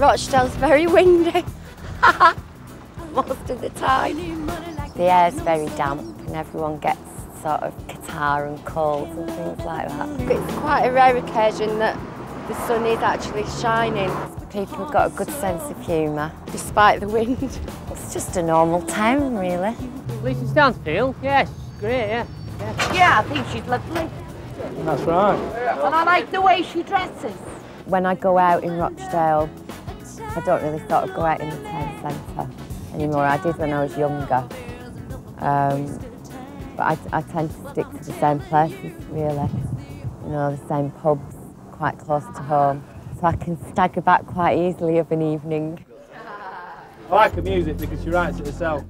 Rochdale's very windy. Most of the time. The air's very damp and everyone gets sort of catarrh and colds and things like that. It's quite a rare occasion that the sun is actually shining. People have got a good sense of humour, despite the wind. It's just a normal town, really. Lisa Stansfield? Yes, great, yeah. yeah. Yeah, I think she's lovely. That's right. And I like the way she dresses. When I go out in Rochdale, I don't really sort of go out in the town centre anymore. I did when I was younger. Um, but I, I tend to stick to the same places, really. You know, the same pubs, quite close to home. So I can stagger back quite easily of an evening. I like her music because she writes it herself.